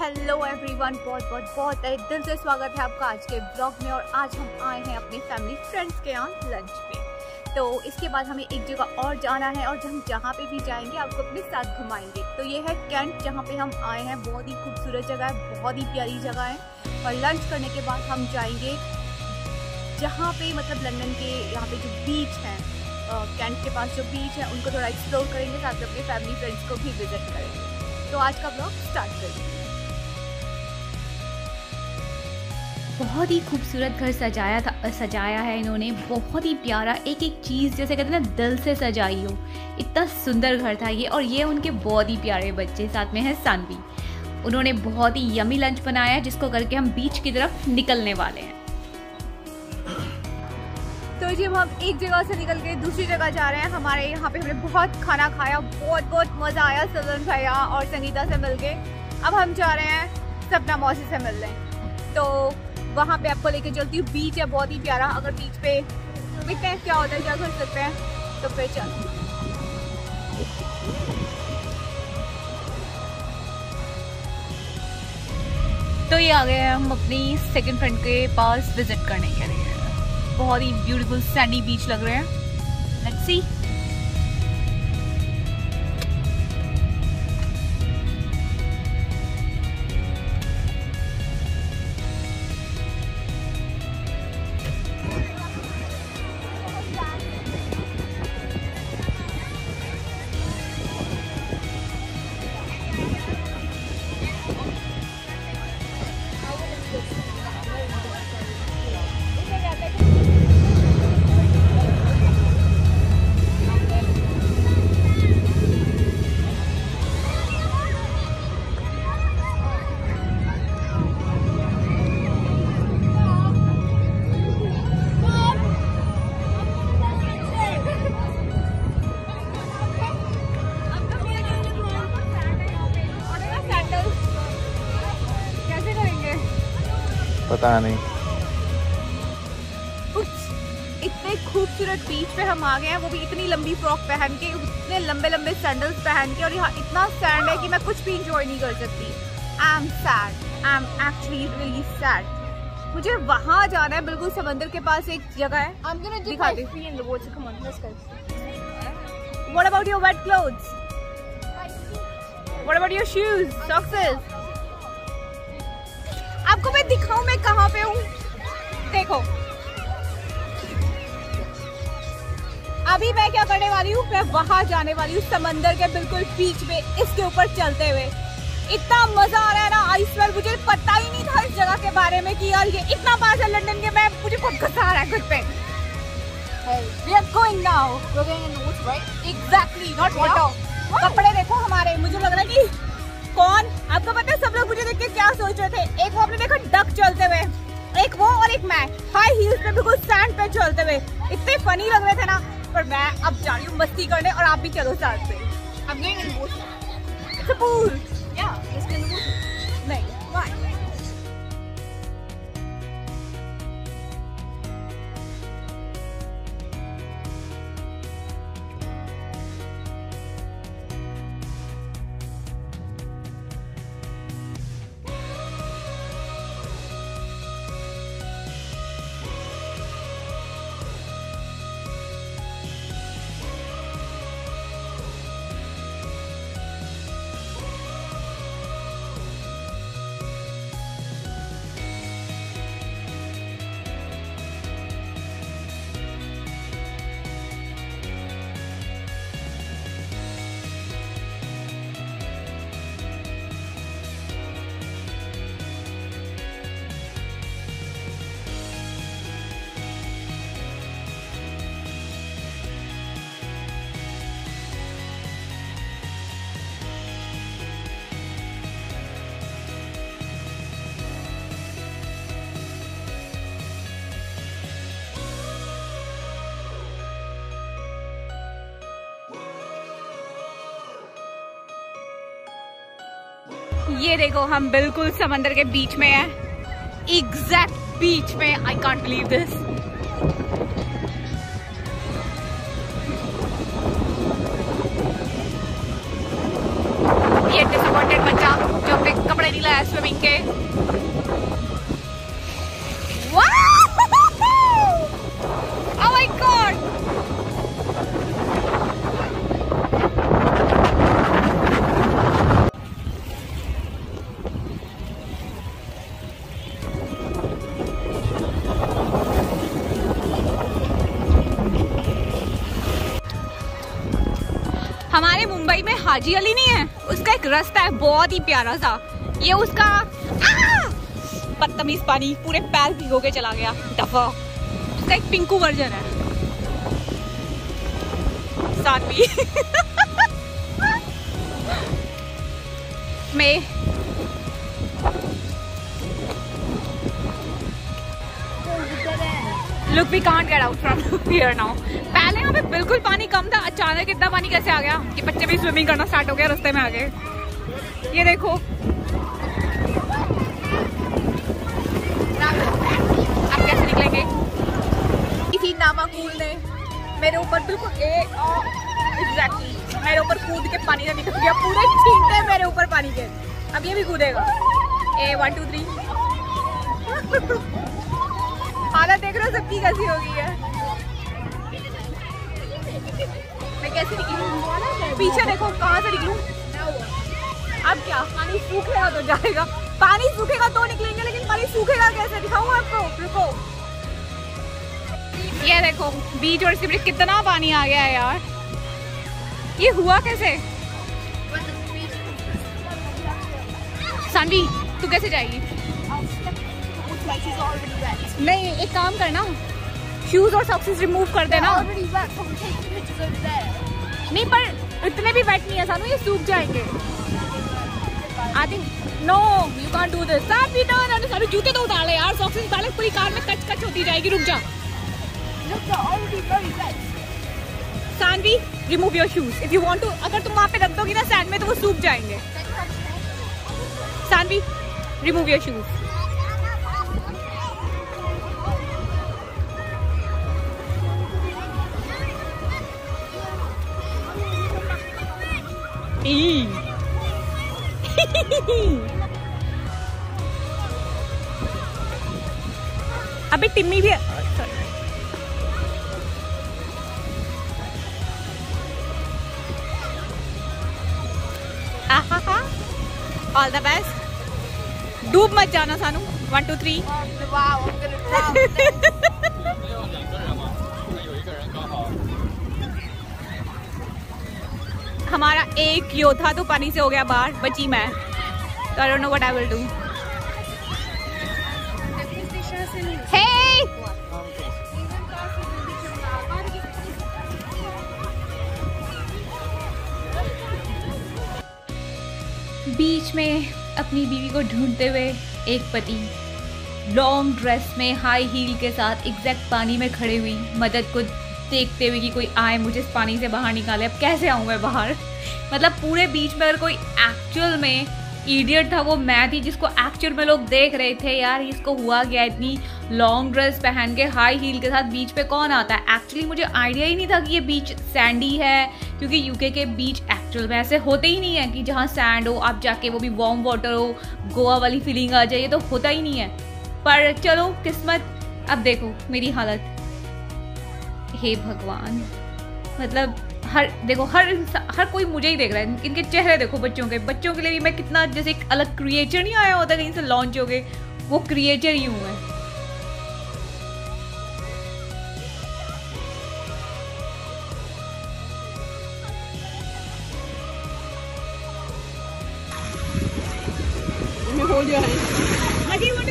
Hello everyone बहुत बहुत बहुत दिल से स्वागत है आपका आज के ब्लॉग में और आज हम आए हैं अपने फैमिली फ्रेंड्स के यहाँ लंच पे। तो इसके बाद हमें एक जगह और जाना है और हम जहाँ पे भी जाएँगे, आपको अपने साथ घुमाएँगे। तो ये है कैंट, जहाँ पे हम आए हैं। बहुत ही खूबसूरत जगह है, बहुत ही प्यारी जगह है। और लंच करने के बाद हम जाएँगे जहाँ पे मतलब लंदन के यहाँ पे जो बीच है कैंट के पास जो बीच है, उनको थोड़ा एक्सप्लोर करेंगे, साथ अपने फैमिली फ्रेंड्स को भी विज़िट करेंगे। तो आज का ब्लॉग स्टार्ट करेंगे। बहुत ही खूबसूरत घर सजाया था, सजाया है इन्होंने। बहुत ही प्यारा एक एक चीज़, जैसे कहते हैं ना, दिल से सजाई हो। इतना सुंदर घर था ये और ये उनके बहुत ही प्यारे बच्चे साथ में है सानवी उन्होंने बहुत ही यमी लंच बनाया है, जिसको करके हम बीच की तरफ़ निकलने वाले हैं। तो जी हम एक जगह से निकल के दूसरी जगह जा रहे हैं। हमारे यहाँ पे हमने बहुत खाना खाया, बहुत बहुत मज़ा आया, सदन भैया और संगीता से मिलके। अब हम जा रहे हैं सपना मौसी से मिल रहे तो वहाँ पे आपको लेके चलती हूँ। बीच है, बहुत ही प्यारा। अगर बीच पे देखते हैं क्या होता है, क्या कर सकते हैं तो फिर चल तो ये आ गए हम अपनी सेकंड फ्रेंड के पास विज़िट करने के लिए। बहुत ही ब्यूटीफुल सैंडी बीच लग रहे हैं। लेट्स सी पता नहीं। इतने खूबसूरत बीच पे हम आ गए हैं वो भी इतनी लंबी फ्रॉक पहन के इतने लंबे लंबे सैंडल्स पहन के और यहाँ इतना सैंड है कि मैं कुछ भी इंजॉय नहीं कर सकती। I am sad I am actually really sad मुझे वहाँ जाना है बिल्कुल समंदर के पास एक जगह है। दिखा What about your wet clothes? What about your shoes, socks? आपको मैं दिखाऊँ मैं कहाँ पे हूँ? देखो। अभी मैं क्या करने वाली हूँ? मैं वहाँ जाने वाली हूँ समंदर के बिल्कुल बीच में इसके ऊपर चलते हुए। इतना मज़ा आ रहा है ना आई स्वेर मुझे पता ही नहीं था इस जगह के बारे में कि यार ये इतना पास है लंदन के मैं मुझे बहुत गुस्सा आ रहा है खुद पे। We are going now. We're going in the woods, right? Exactly, not water. कपड़े देखो हमारे मुझे लग रहा है कि कौन? आपको पता है सब लोग मुझे देख के क्या सोच रहे थे? एक वो आपने देखा डक चलते हुए। एक वो और एक मैं। हाई हील्स पे बिल्कुल सैंड पे चलते हुए। इतने फनी लग रहे थे ना, पर मैं अब जा रही हूँ मस्ती करने और आप भी चलो साथ में I'm going in the. Yeah. ये देखो, हम बिल्कुल समंदर के बीच में है। एग्जैक्ट बीच में आई कॉन्ट बिलीव दिस ये डिसअपॉइंटेड बच्चा जो अपने कपड़े नहीं लाया स्विमिंग के। हाजी अली नहीं है। उसका एक रास्ता है, बहुत ही प्यारा सा। ये उसका बदतमीज पानी, पूरे पैर भिगो के चला गया, दफ़ा। उसका एक पिंकू वर्जन है। सानवी मैं we can't get out from here now पहले यहाँ पे बिल्कुल पानी कम था। अचानक इतना पानी कैसे आ गया? कि बच्चे भी स्विमिंग करना स्टार्ट हो गया रास्ते में आगे। ये देखो। अब कैसे निकलेंगे? इसी नामाकूल ने मेरे ऊपर बिल्कुल ए एग्जैक्टली मेरे ऊपर कूद के पानी से निकल गया। पूरे छींटे मेरे ऊपर पानी के। अब ये भी कूदेगा। ए वन टू थ्री हालत देख रहे हो, सबकी कैसी हो गई है। कैसे निकलूं? पीछे देखो, कहाँ से निकलूं? अब क्या? पानी सूखेगा तो जाएगा। पानी सूखेगा तो निकलेंगे, लेकिन पानी सूखेगा कैसे? दिखाऊँ आपको? रुको। ये देखो, बीच और सिमरी कितना पानी आ गया है यार। ये हुआ कैसे? सानवी, तू कैसे जाएगी? नहीं, एक काम करना। शूज़ और सॉक्सेस रिमूव कर देना। नहीं, पर इतने भी वेट नहीं है, सानू ये सूख जाएँगे। I think no you can't do this साथ भी ना सारे जूते तो उतार ले यार सॉक्सेस उतार ले, पूरी कार में कच कच होती जाएगी, रुक जा। Saanvi remove your shoes if you want to अगर तुम वहाँ पे रख दोगी ना सैंड में तो वो सूख जाएँगे। सानवी रिमूव योर शूज़ अबे टिम्मी भी ऑल द बेस्ट डूब मत जाना सानू वन टू थ्री हमारा एक योद्धा तो पानी से हो गया बाहर, बची मैं। तो I don't know what I will do बीच में अपनी बीवी को ढूंढते हुए एक पति लॉन्ग ड्रेस में हाई हील के साथ एग्जैक्ट पानी में खड़े हुई, मदद को देखते हुए कि कोई आए, मुझे इस पानी से बाहर निकाले, अब कैसे आऊँ मैं बाहर? मतलब पूरे बीच में अगर कोई एक्चुअल में ईडियट था, वो मैं थी जिसको एक्चुअल में लोग देख रहे थे, यार, इसको हुआ गया इतनी लॉन्ग ड्रेस पहन के हाई हील के साथ बीच पे कौन आता है? एक्चुअली मुझे आइडिया ही नहीं था कि ये बीच सैंडी है, क्योंकि यूके के बीच एक्चुअल में ऐसे होते ही नहीं है कि जहाँ सैंड हो, आप जाके वो भी वार्म वाटर हो, गोवा वाली फीलिंग आ जाए, ये तो होता ही नहीं है। पर चलो, किस्मत, अब देखो मेरी हालत। हे भगवान। मतलब हर देखो हर हर कोई मुझे ही देख रहा है। इनके चेहरे देखो बच्चों के। बच्चों के लिए भी मैं कितना जैसे एक अलग क्रिएचर नहीं आया होता कहीं से लॉन्च हो गए। वो क्रिएचर ही हूँ मैं।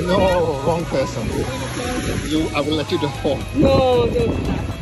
No, wrong person. You, I will let you know. No, वाह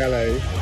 galera aí.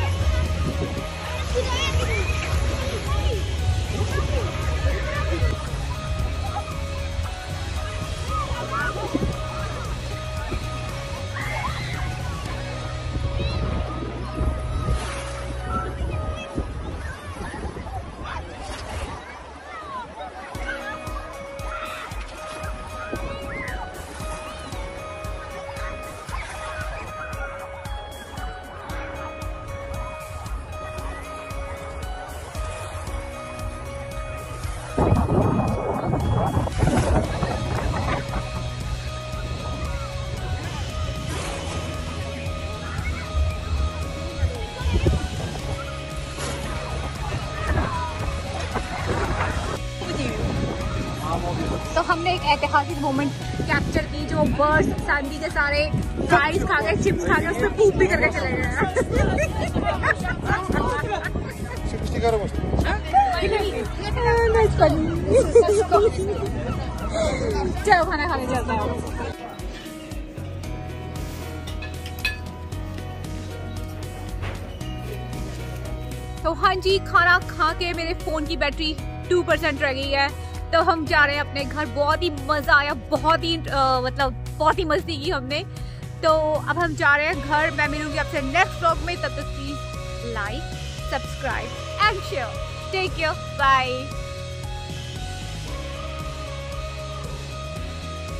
हमने एक ऐतिहासिक मोमेंट कैप्चर की जो बर्ड्स सैंडी के सारे फ्राइज खा गए चिप्स खा गए, उसमें पूप भी करके चले गए। चलो, खाना खाने चलते हैं। तो हाँ जी, खाना खा के मेरे फ़ोन की बैटरी टू परसेंट रह गई है। तो हम जा रहे हैं अपने घर। बहुत ही मज़ा आया, बहुत ही मतलब बहुत ही मस्ती की हमने। तो अब हम जा रहे हैं घर। मैं मिलूँगी आपसे नेक्स्ट ब्लॉग में। तब तक please like subscribe and share take care bye